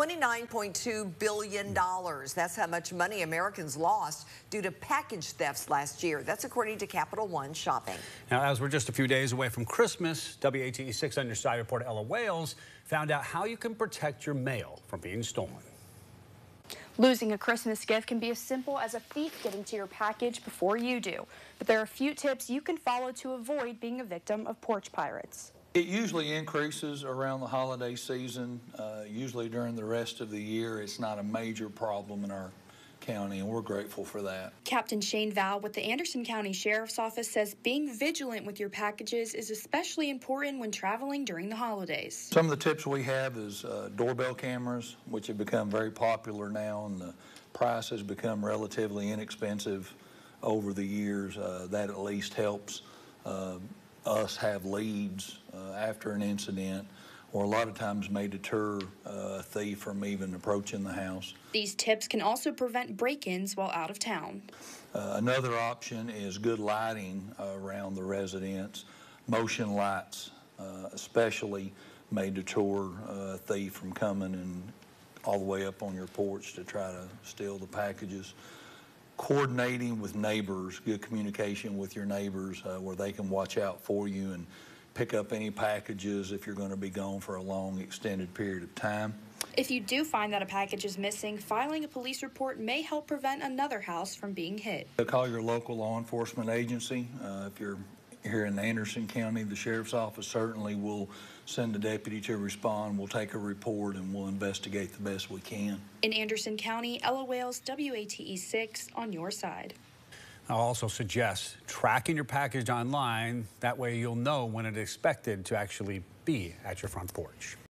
$29.2 billion. That's how much money Americans lost due to package thefts last year. That's according to Capital One Shopping. Now, as we're just a few days away from Christmas, WATE 6 on your side reporter Ella Wales found out how you can protect your mail from being stolen. Losing a Christmas gift can be as simple as a thief getting to your package before you do. But there are a few tips you can follow to avoid being a victim of porch pirates. It usually increases around the holiday season. Uh, usually during the rest of the year, it's not a major problem in our county, and we're grateful for that. Captain Shane Val with the Anderson County Sheriff's Office says being vigilant with your packages is especially important when traveling during the holidays. Some of the tips we have is uh, doorbell cameras, which have become very popular now, and the price has become relatively inexpensive over the years. Uh, that at least helps uh, us have leads uh, after an incident or a lot of times may deter uh, a thief from even approaching the house. These tips can also prevent break-ins while out of town. Uh, another option is good lighting uh, around the residence. Motion lights uh, especially may deter a thief from coming and all the way up on your porch to try to steal the packages coordinating with neighbors, good communication with your neighbors uh, where they can watch out for you and pick up any packages if you're going to be gone for a long extended period of time. If you do find that a package is missing, filing a police report may help prevent another house from being hit. Call your local law enforcement agency. Uh, if you're here in Anderson County, the sheriff's office certainly will send a deputy to respond. We'll take a report and we'll investigate the best we can. In Anderson County, Ella Wales, WATE 6 on your side. I'll also suggest tracking your package online. That way you'll know when it's expected to actually be at your front porch.